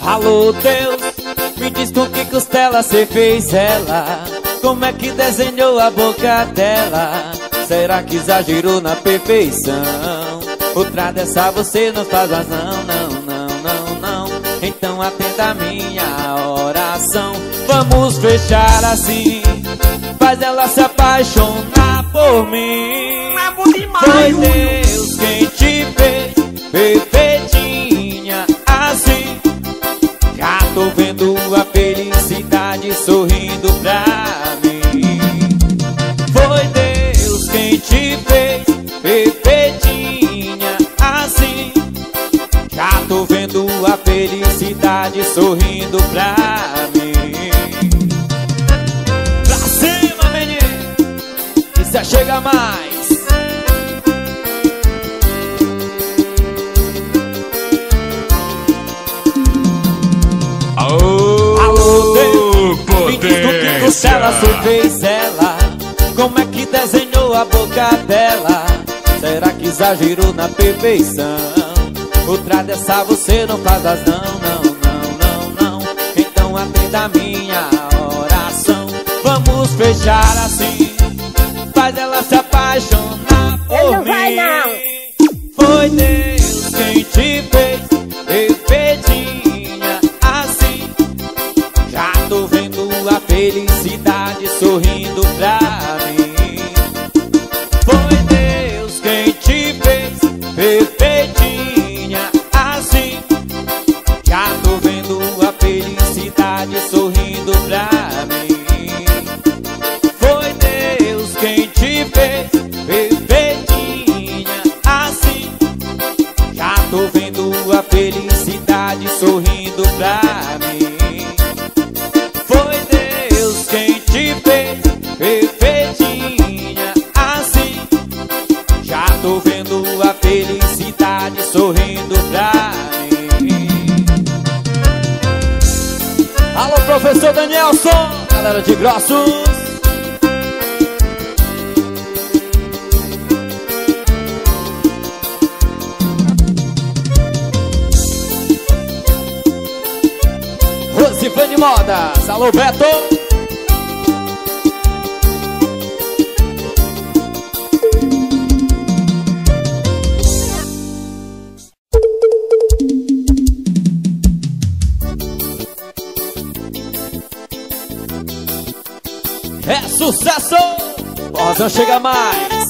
Alô Deus, me diz com que costela você fez ela. Como é que desenhou a boca dela? Será que exagerou na perfeição? Outra dessa você não faz mais não, não, não, não, não Então atenda a minha oração. Vamos fechar assim Faz ela se apaixonar por mim. Foi Deus quem te fez perfeito. felicidade sorrindo pra mim. Pra cima, menino! Isso chega mais! Alô, Alô poder! poder. Me ela se fez ela. Como é que desenhou a boca dela? Será que exagerou na perfeição? Outra dessa você não faz as não, não, não, não, não. Então atenda a minha oração. Vamos fechar assim. Faz ela se apaixonar por mim. Foi Deus galera de Grossos Rosivane Modas, alô Beto. Não chega mais.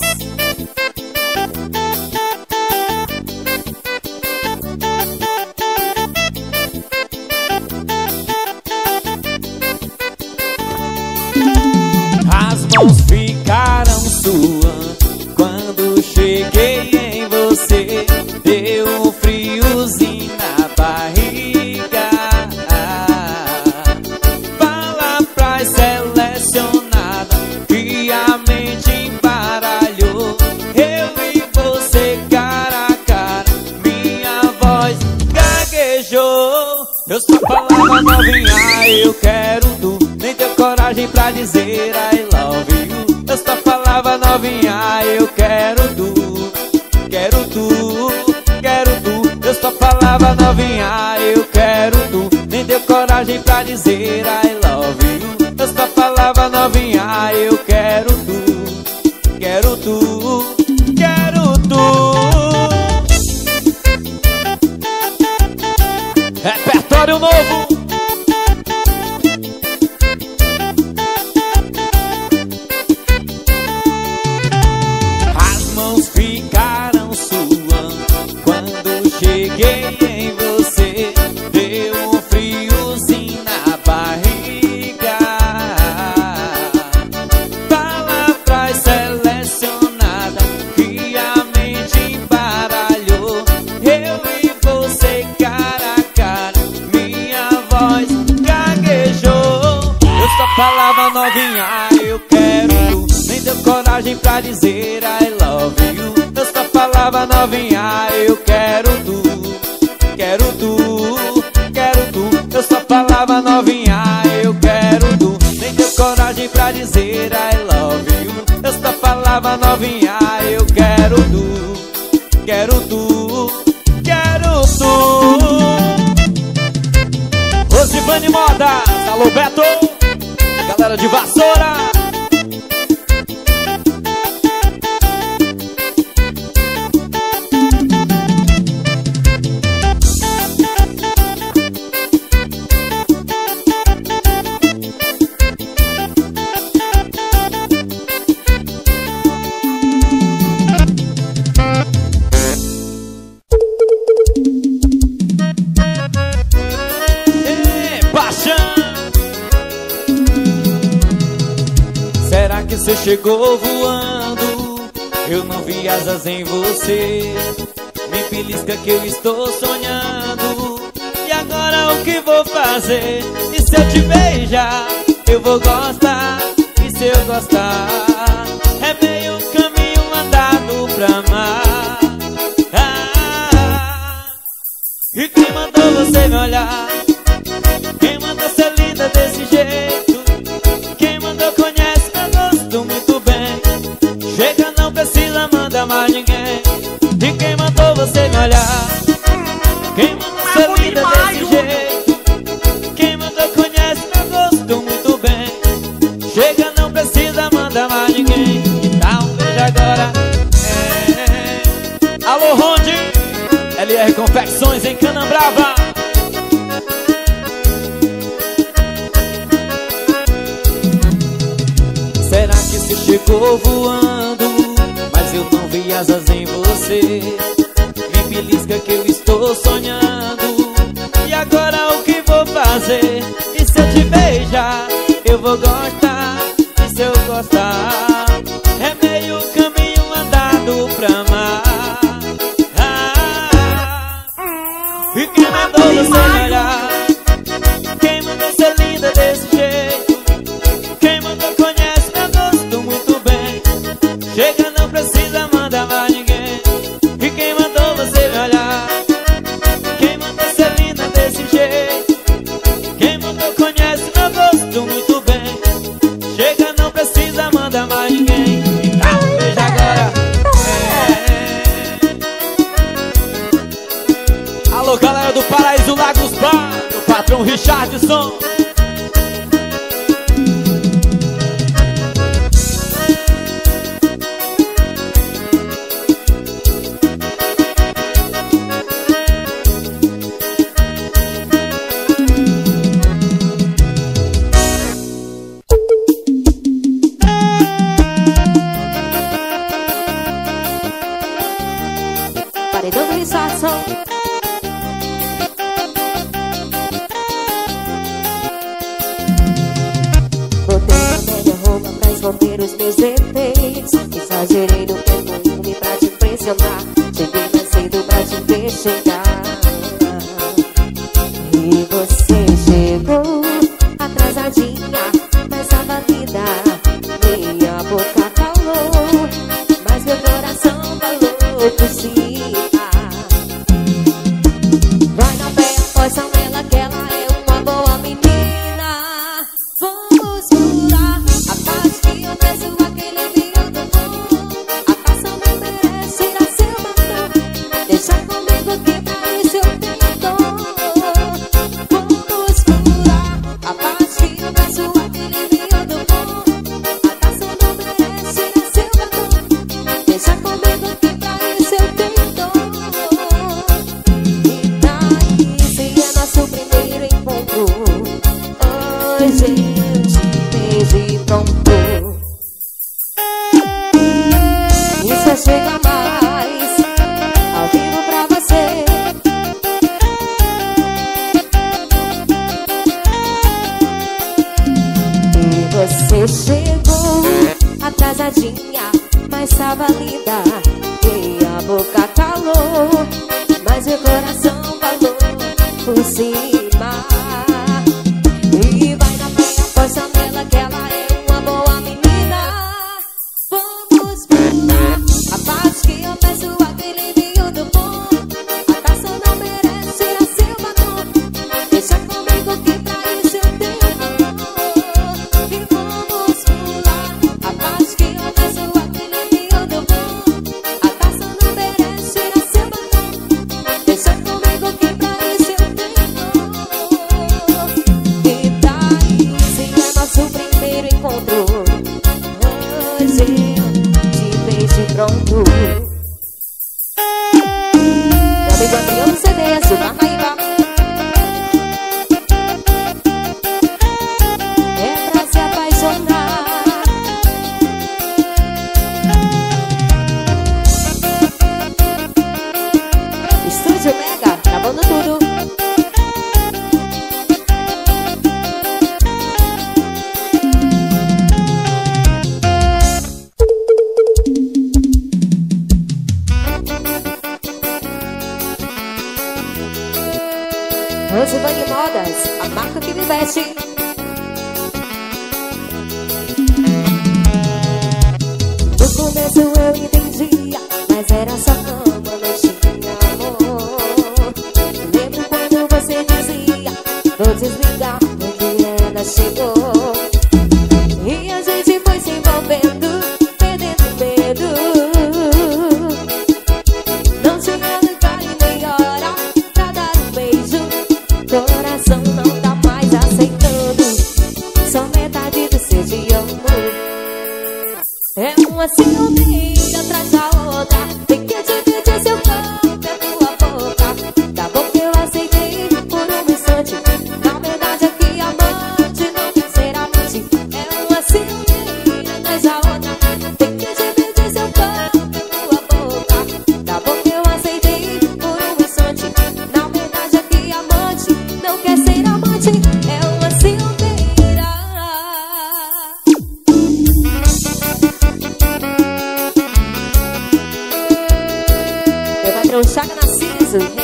¡Gracias! Paredão do vou Botei a melhor roupa pra esconder os meus defeitos. Exagerei beijarão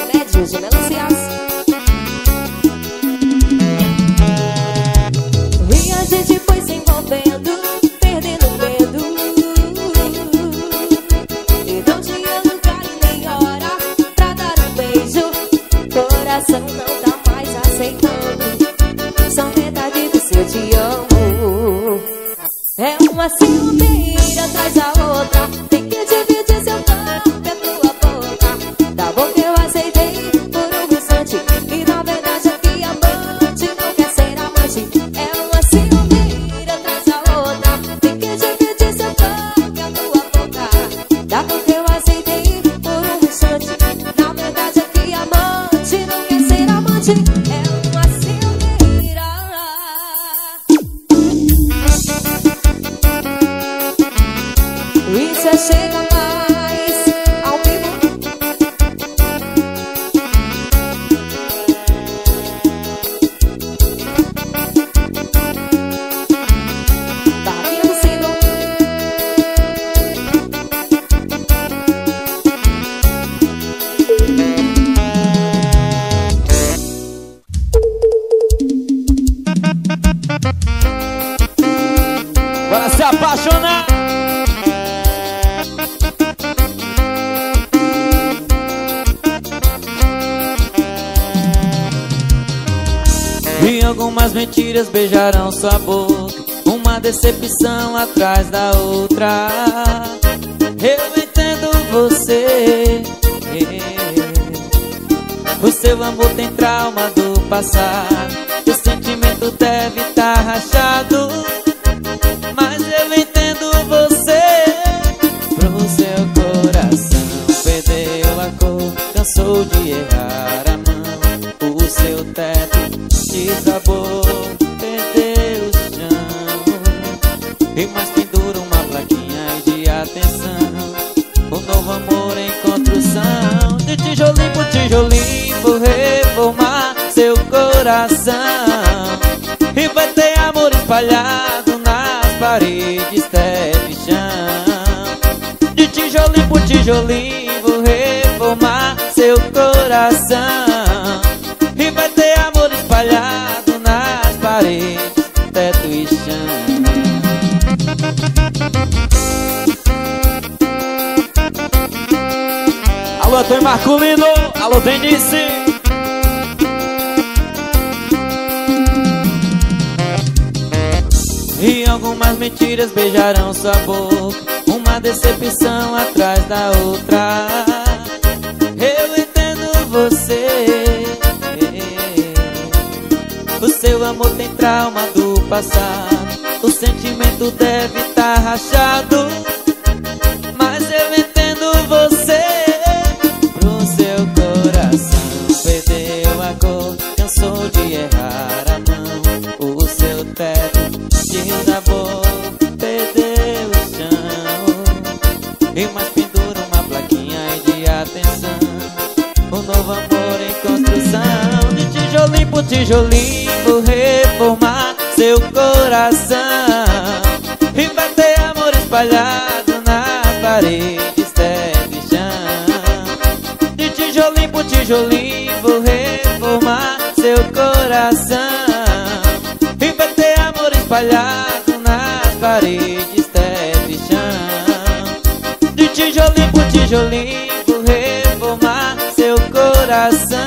trauma tijolinho Vou reformar seu coração E vai ter amor espalhado nas paredes, teto e chão Alô, Tom Marculino. Alô, Denise. E algumas mentiras beijarão sua boca decepção atrás da outra. Eu entendo você. O seu amor tem trauma do passado. O sentimento deve estar tá rachado. tijolinho Vou reformar seu coração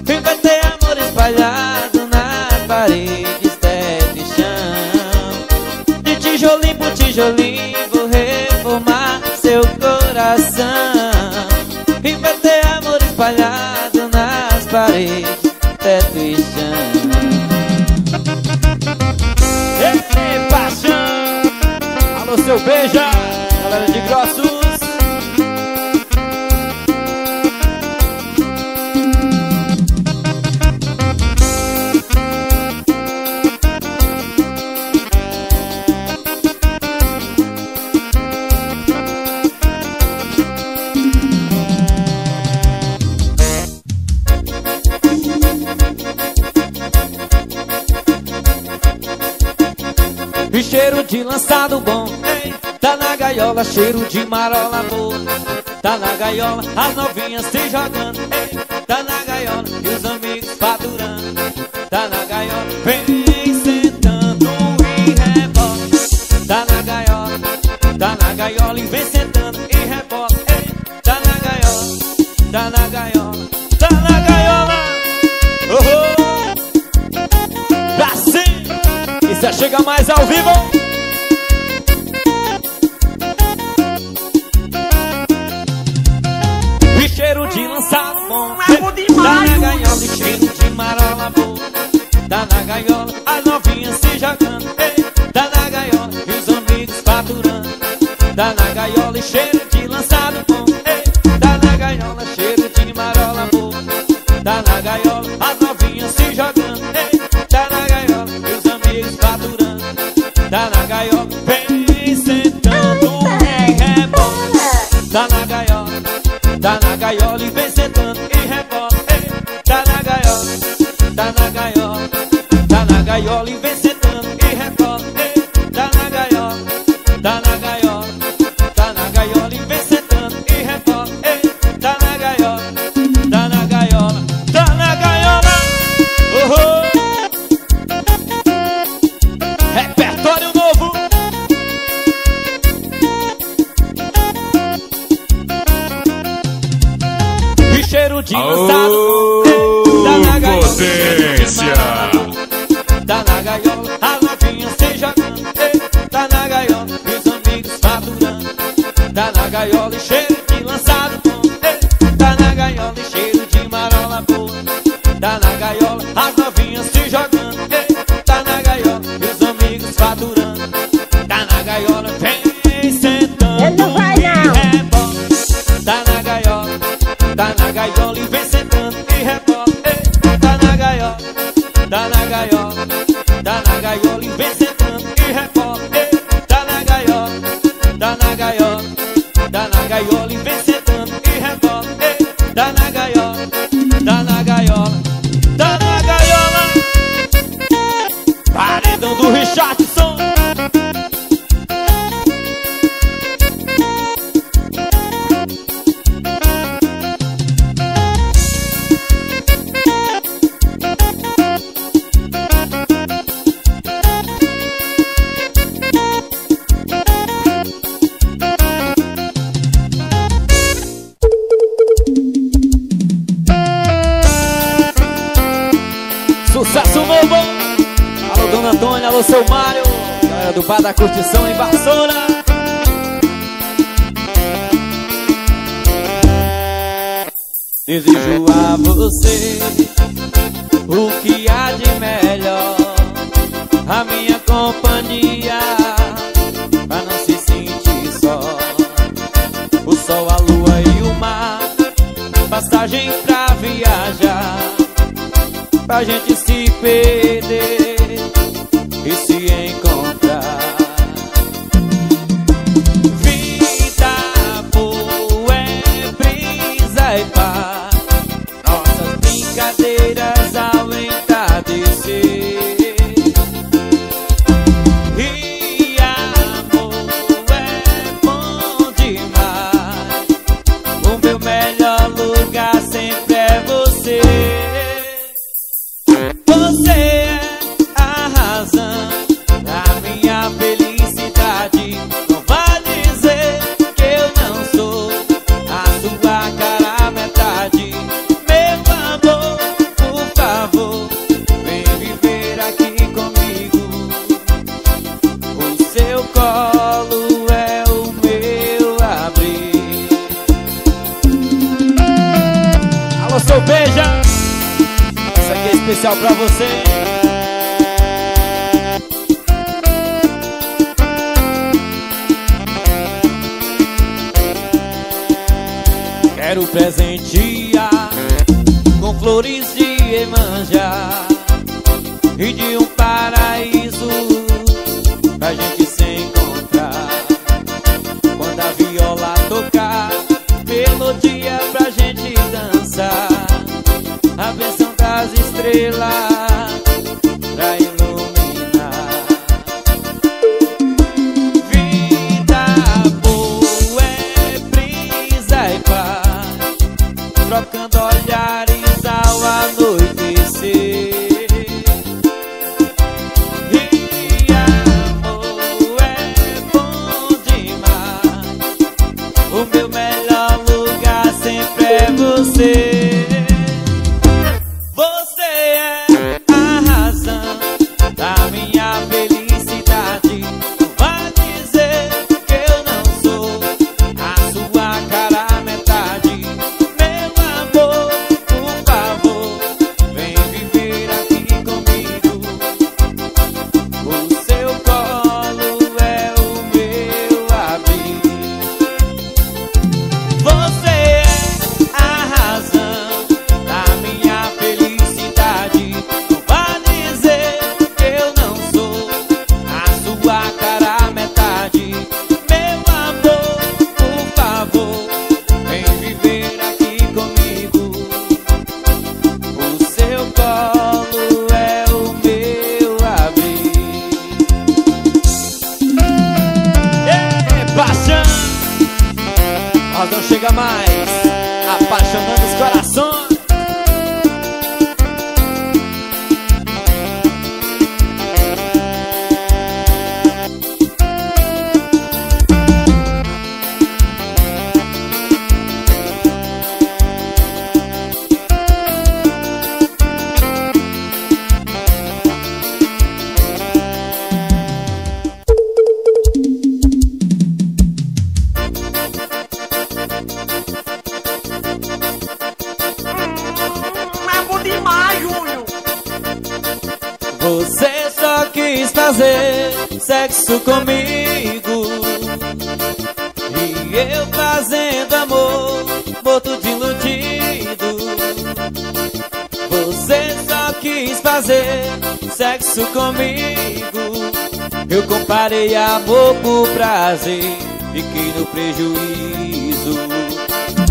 Encontrei amor espalhado nas paredes, teto e chão De tijolinho por tijolinho Vou reformar seu coração Encontrei amor espalhado nas paredes, teto e chão Esse paixão! Alô, seu beija! Cheiro de marola boa Tá na gaiola, as novinhas se jogando Tá na gaiola e os Tá na gaiola e vem sentando em rebola Tá na gaiola, tá na gaiola Tá na gaiola e Desejo é. a você o que há de melhor, a minha companhia, pra não se sentir só. O sol, a lua e o mar, passagem pra viajar, pra gente se perder. fazendo amor, morto de iludido. Você só quis fazer sexo comigo. Eu comparei amor por prazer, fiquei no prejuízo.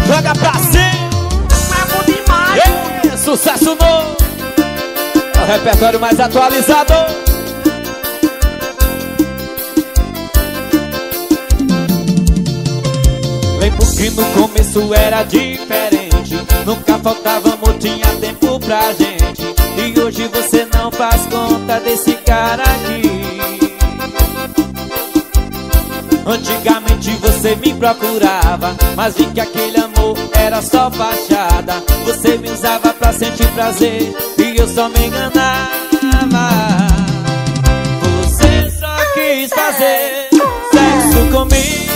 Joga pra cima! É bom demais! Ei, sucesso novo! É o repertório mais atualizador. tempo que no começo era diferente. Nunca faltava amor, tinha tempo pra gente. E hoje você não faz conta desse cara aqui. Antigamente você me procurava Mas vi que aquele amor era só fachada. Você me usava pra sentir prazer E eu só me enganava. Você só quis fazer sexo comigo.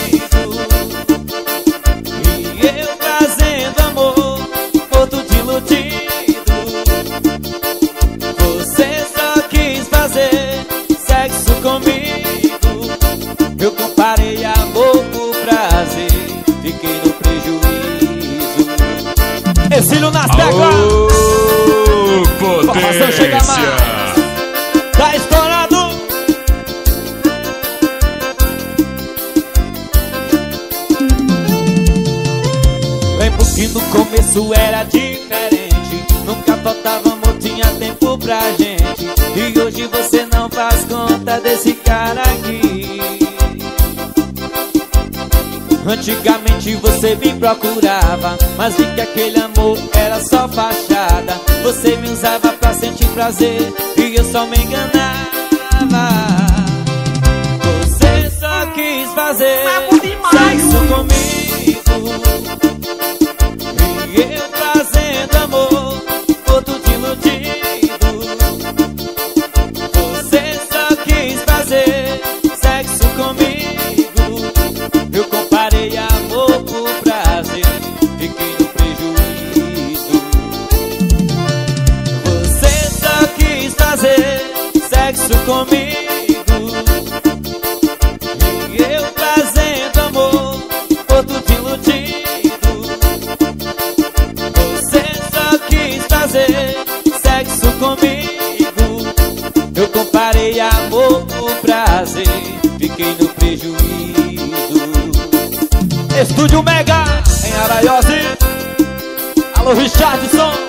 Marcílio nas teclas. Potência. Você me procurava, mas vi que aquele amor era só fachada. Você me usava pra sentir prazer e eu só me enganava. Você só quis fazer sexo comigo. charge the sun.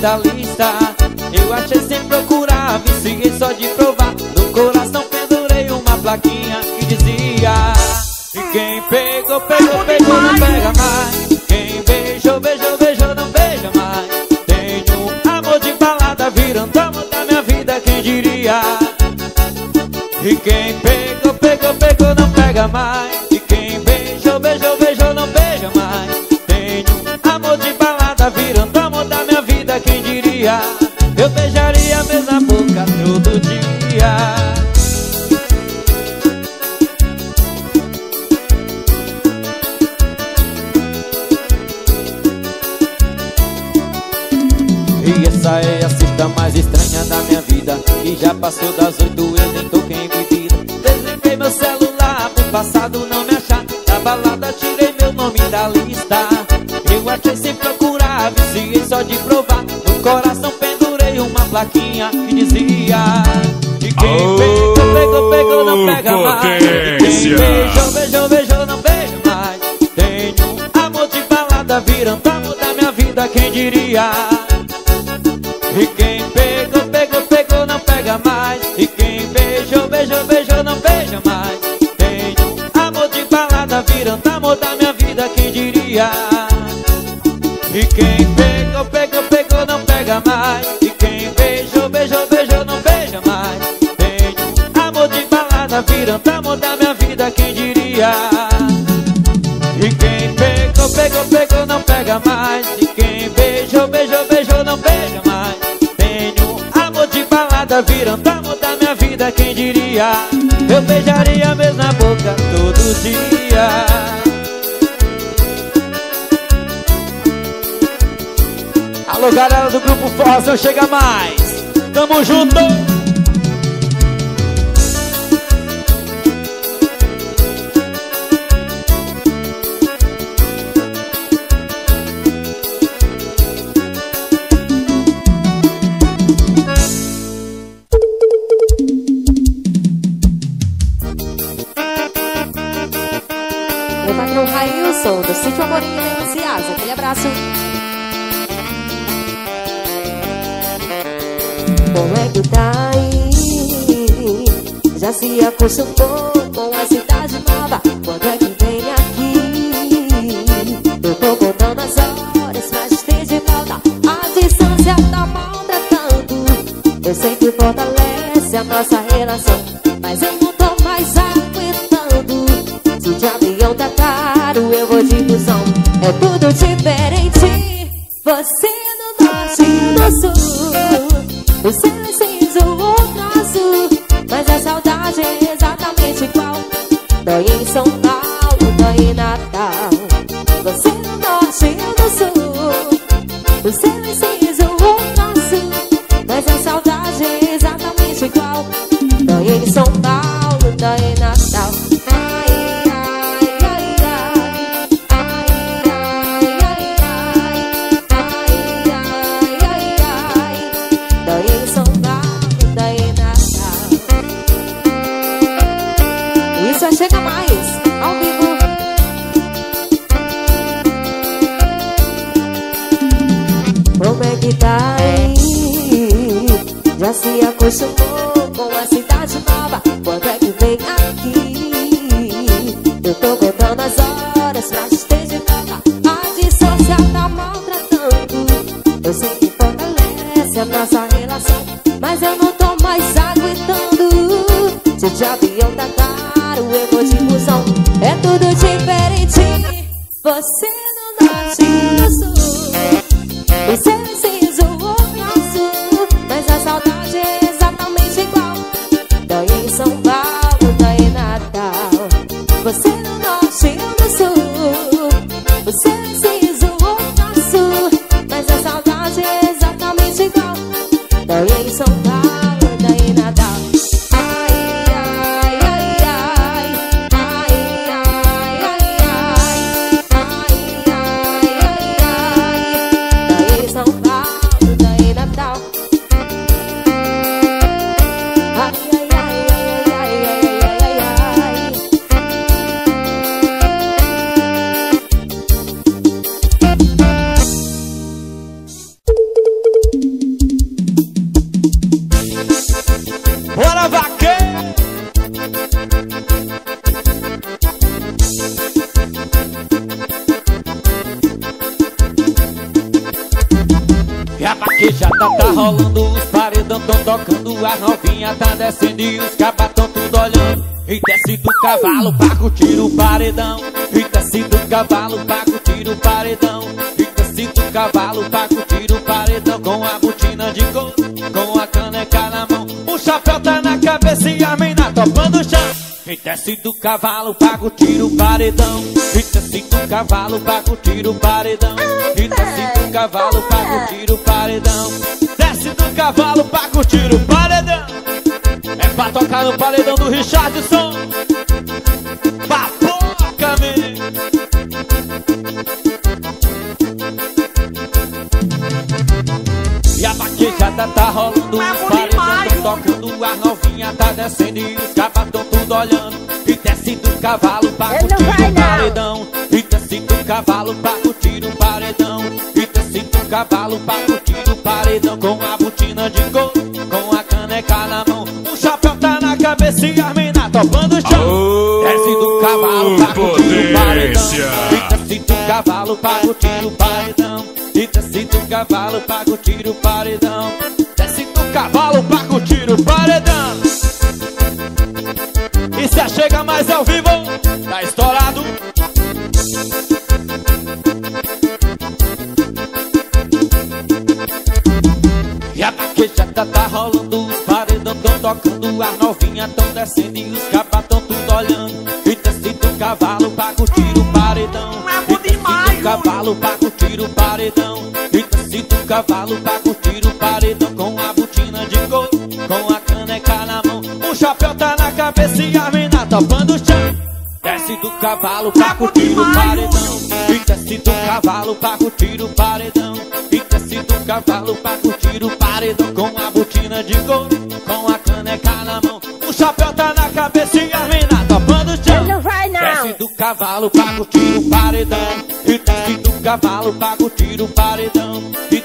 da lista. Eu achei sem procurar, vice Quem pegou, pegou, pegou, não pega mais. E quem beijou, beijou, beijou, não beija mais. Tenho amor de balada virando amor da minha vida, quem diria? E quem pegou, pegou, pegou, não pega mais. E quem beijou, beijou, beijou, não beija mais. Tenho amor de balada virando amor da minha vida, quem diria? Eu beijaria a mesma boca todo dia Alô, galera do Grupo Forrozão, chega mais. Tamo junto. Tô surfando com a cidade nova. Quando é que vem aqui? Eu tô contando as horas Mas tem de volta. A distância tá maltratando Eu sei que fortalece a nossa relação Mas eu não tô mais aguentando. Se o de avião tá caro Eu vou de ilusão. É tudo cavalo pra curtir o paredão. E desce do cavalo pra curtir o paredão. Com a botina de couro, com a caneca na mão. O chapéu tá na cabeça e a mina topando o chão. E desce do cavalo curtir o paredão. E desce do cavalo curtir o paredão. E desce do cavalo curtir o paredão. Desce do cavalo curtir o paredão. É pra tocar no paredão do Richardson. Vaquejada tá rolando, paredão tão tocando, a novinha tá descendo e os capas tão tudo olhando. E desce do cavalo pra Ele não curtir vai, o paredão. E desce do cavalo pra curtir o paredão. E desce do cavalo pra curtir o paredão. Com a botina de couro, com a caneca na mão. O chapéu tá na cabeça e a mina topando o chão. Desce do cavalo pra curtir o paredão. E desce do cavalo pra curtir o paredão. Cavalo curtir o paredão. Desce do cavalo curtir o paredão. E se chega mais ao vivo, tá estourado. E a vaquejada tá rolando, os paredão tão tocando, as novinhas tão descendo e os capas tão tudo olhando. E desce do cavalo curtir o paredão. É bom demais, cavalo o paredão. Cavalo pra curtir o paredão. Com a botina de couro, com a caneca na mão. O chapéu tá na cabeça e a mina topando o chão. Desce do cavalo pra curtir o paredão. E desce do cavalo pra curtir o paredão. E desce do cavalo pra curtir o paredão. Com a botina de couro, com a caneca na mão. O chapéu tá na cabeça e a mina topando o chão. Desce do cavalo pra curtir o paredão. E desce do cavalo pra curtir o paredão. E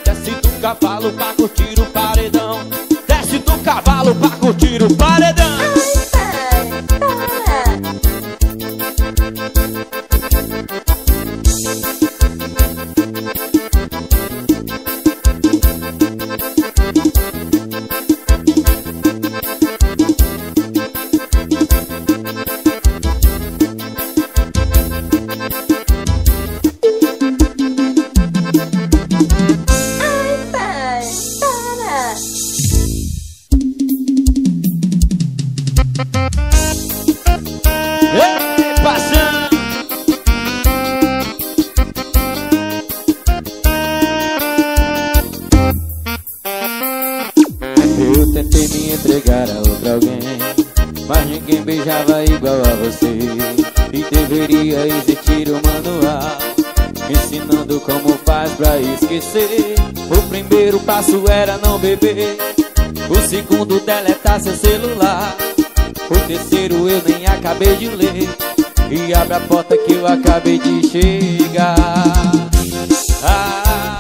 cavalo pra curtir o paredão. Desce do cavalo pra curtir o paredão. Seu celular. O terceiro eu nem acabei de ler. E abre a porta que eu acabei de chegar. Ah,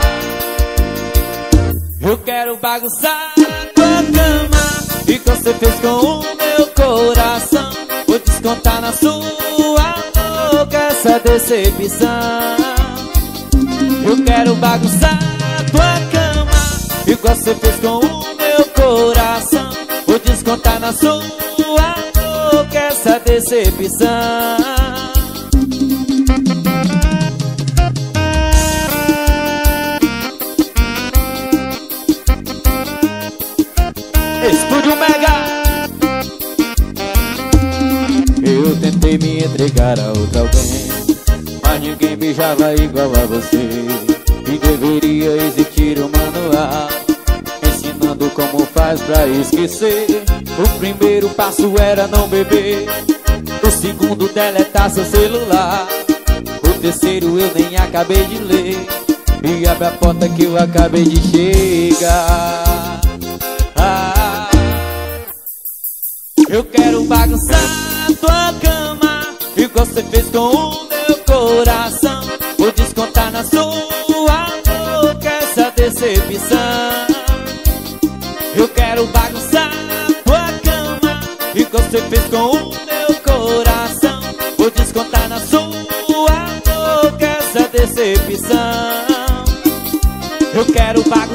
Eu quero bagunçar tua cama. E que você fez com o meu coração. Vou descontar na sua boca essa decepção. Eu quero bagunçar tua cama. E que você fez com o na sua boca essa decepção. Estúdio Mega. Eu tentei me entregar a outra alguém Mas ninguém beijava igual a você. E deveria existir um manual Ensinando como faz pra esquecer. O primeiro passo era não beber. O segundo deletar seu celular. O terceiro eu nem acabei de ler. E abre a porta que eu acabei de chegar. Ah, Eu quero bagunçar tua cama. E o que você fez com o meu coração. Vou descontar na sua boca essa decepção você fez com o meu coração. Vou descontar na sua boca essa decepção. Eu quero pagar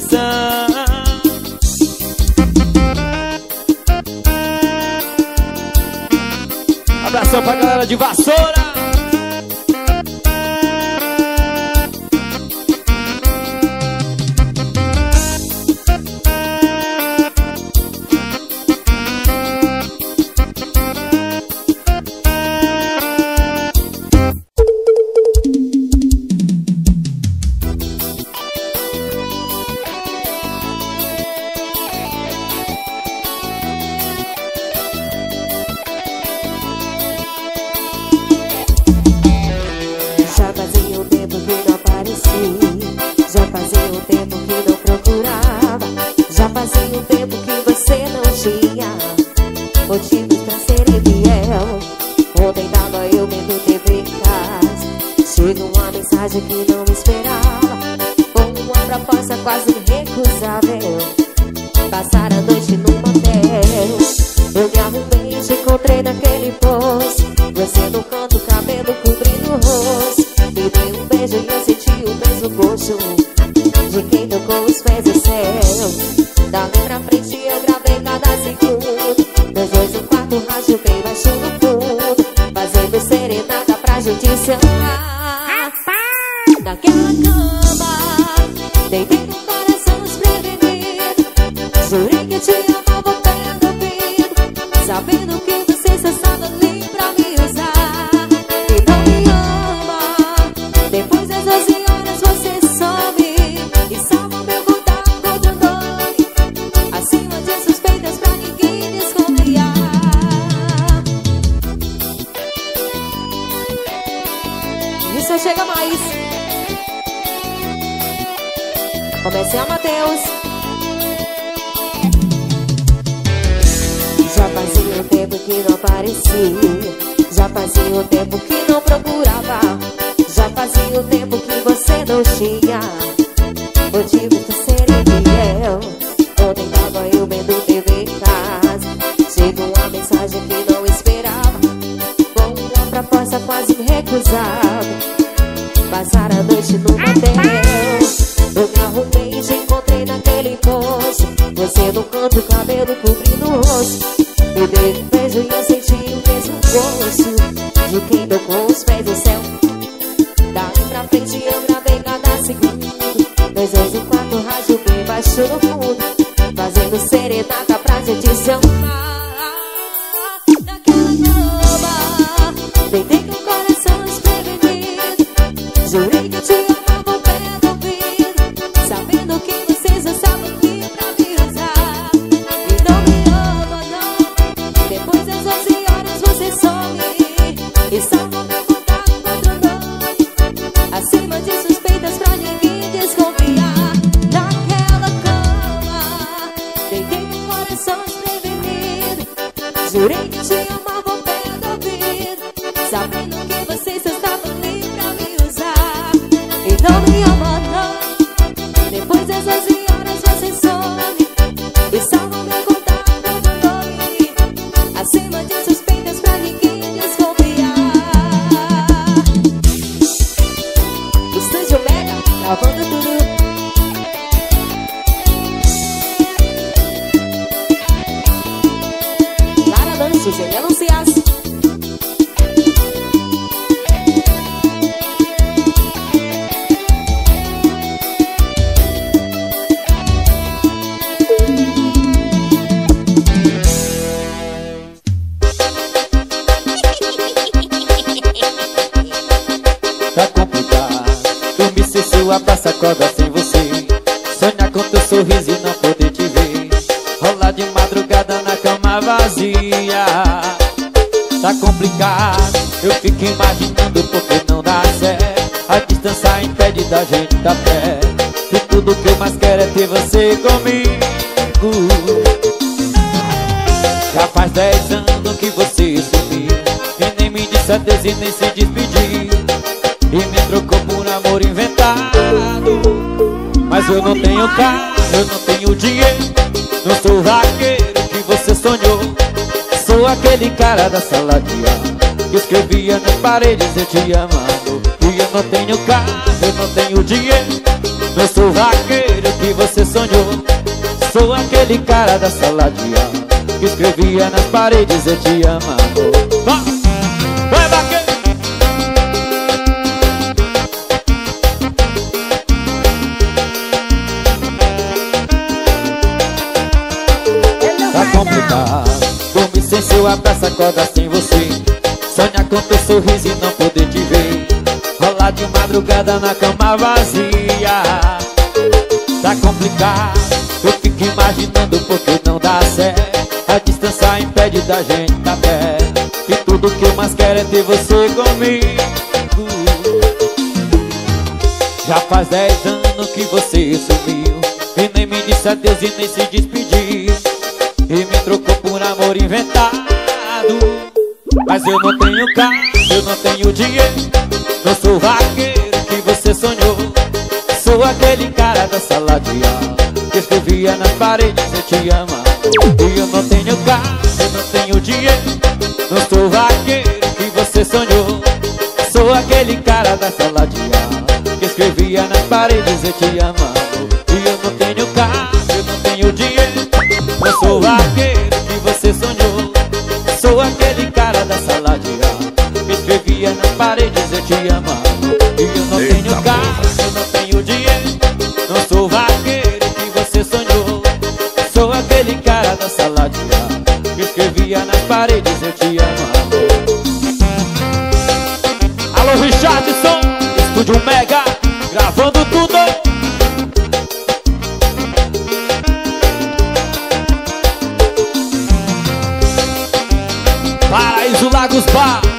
Isa motivos pra ser fiel Ontem tava eu vendo TV Cas Chega uma mensagem que não esperava. Com uma proposta quase recusável. Passar a noite no motel Eu me arrumei e te encontrei naquele posto. Você no canto, cabelo cobrindo o rosto. Me dei um beijo e eu senti o mesmo gosto. Sou aquele cara da sala de aula escrevia nas paredes eu te amando E eu não tenho carro, eu não tenho dinheiro Não sou vaqueiro que você sonhou. Sou aquele cara da sala de aula escrevia nas paredes eu te amando Vai, vaqueiro! Tá complicado Dormir sem seu abraço, acorda sem você. Sonhar com teu sorriso e não poder te ver. Rolar de madrugada na cama vazia. Tá complicado Eu fico imaginando porque não dá certo. A distância impede da gente tá perto. E tudo que eu mais quero é ter você comigo. Já faz dez anos que você sumiu. E nem me disse adeus e nem se despediu E me trocou por amor inventado. Mas eu não tenho carro, eu não tenho dinheiro. Não sou vaqueiro que você sonhou. Sou aquele cara da sala de aula Que escrevia nas paredes eu te amo. E eu não tenho carro, eu não tenho dinheiro. Não sou vaqueiro que você sonhou. Sou aquele cara da sala de aula Que escrevia nas paredes eu te amo sou vaqueiro que você sonhou. Sou aquele cara da sala de aula. Que escrevia nas paredes eu te amo E eu não Eita tenho carro, eu não tenho dinheiro. Não sou vaqueiro que você sonhou. Sou aquele cara da sala de aula. Que escrevia nas paredes eu te amo Alô Richardson, Estúdio Mega Lagos Bar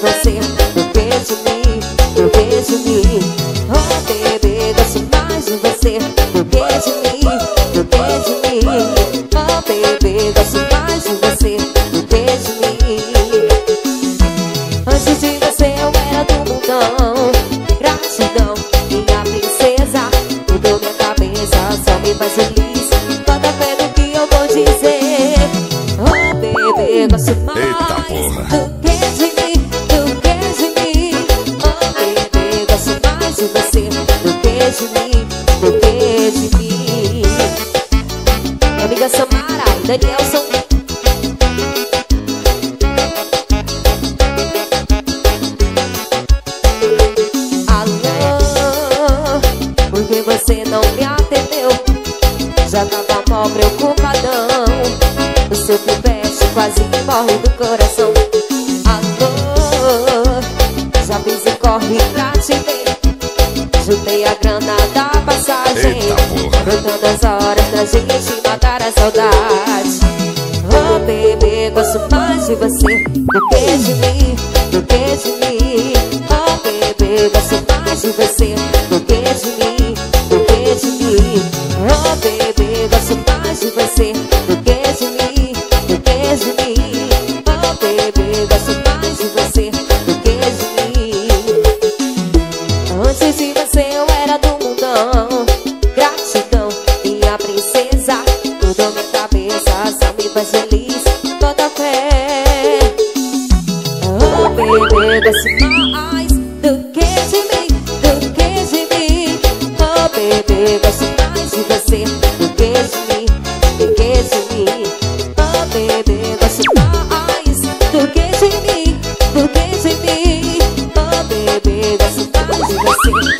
você mais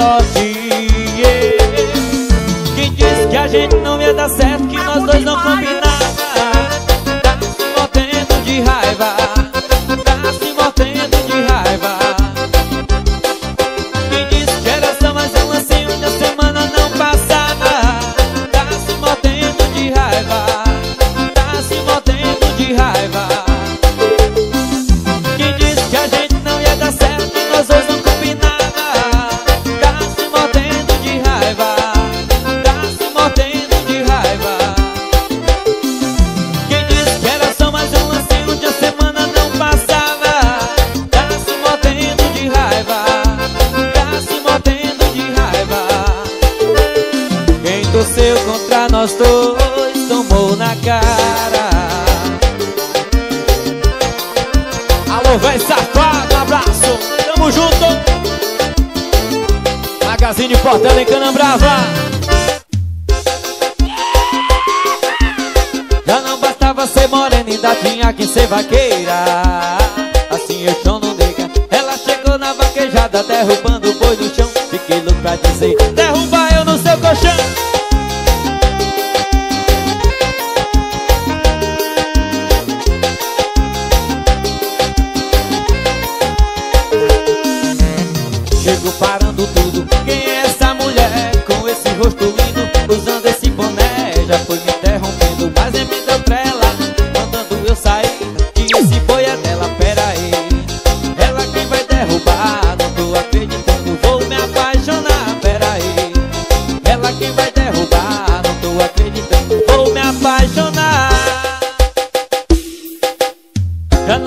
sozinho Quem disse que a gente não ia dar certo Que nós dois não combinamos?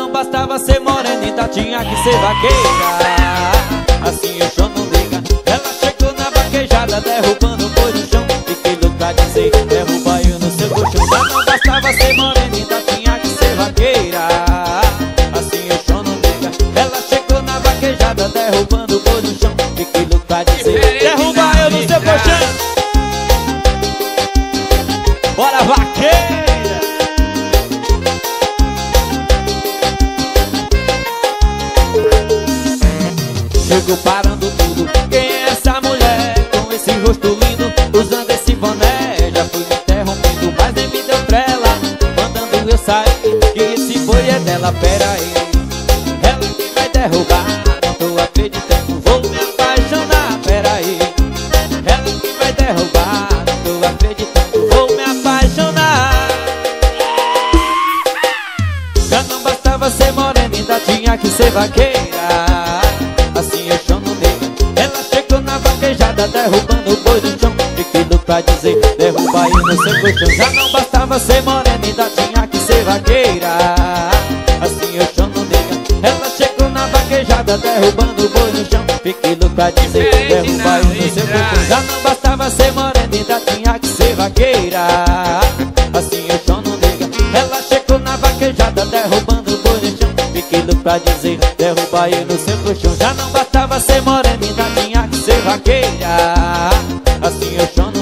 não bastava ser morenita, tá, tinha que ser vaqueira. Assim o chão não liga Ela chegou na vaquejada, derrubando o boi no chão. Fiquei louco pra dizer, derruba eu no seu colchão. Já não bastava ser morenita, tá, tinha que ser vaqueira. Assim o chão não liga Ela chegou na vaquejada, derrubando o boi no chão. Fiquei louco pra dizer, derruba eu no seu colchão. parando tudo. Quem é essa mulher com esse rosto lindo? Usando esse boné, já fui me interrompendo Mas nem me deu trela, mandando eu sair Que esse boi é dela, pera aí. Aí no seu questão Já não bastava ser morena, ainda tinha que ser vaqueira. Assim eu chamo nega Ela chegou na vaquejada, derrubando o boi no chão. Fiquei louco pra dizer que aí no seu questão Já não bastava ser morena, ainda tinha que ser vaqueira. Assim eu chamo nega Ela chegou na vaquejada, derrubando o boi no chão. Fiquei louco pra dizer derruba no seu questão Já não bastava ser morena, ainda tinha que ser vaqueira. Assim eu chamo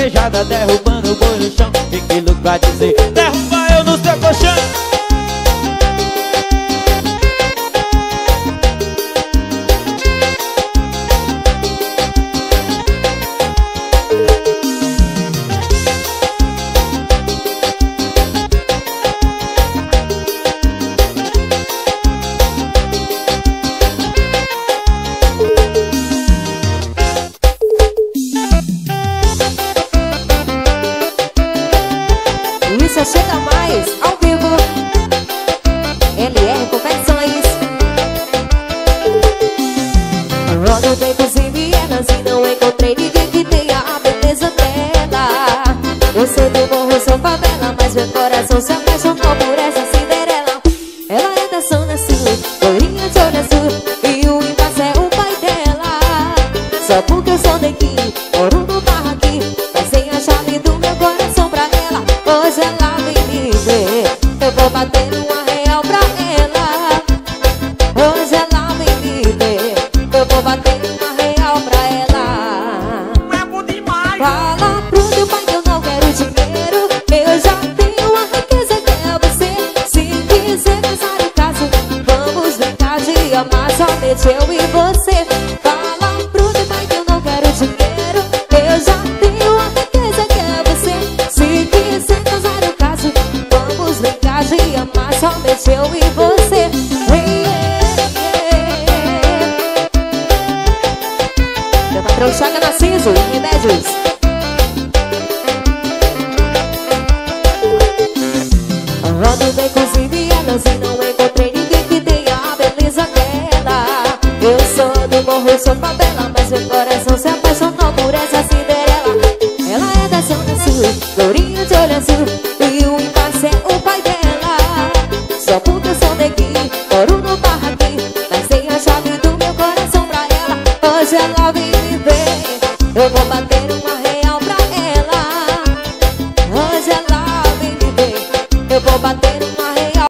gaguejada derrubando o boi no chão. Tem que lucrar dizer, derruba eu no seu colchão.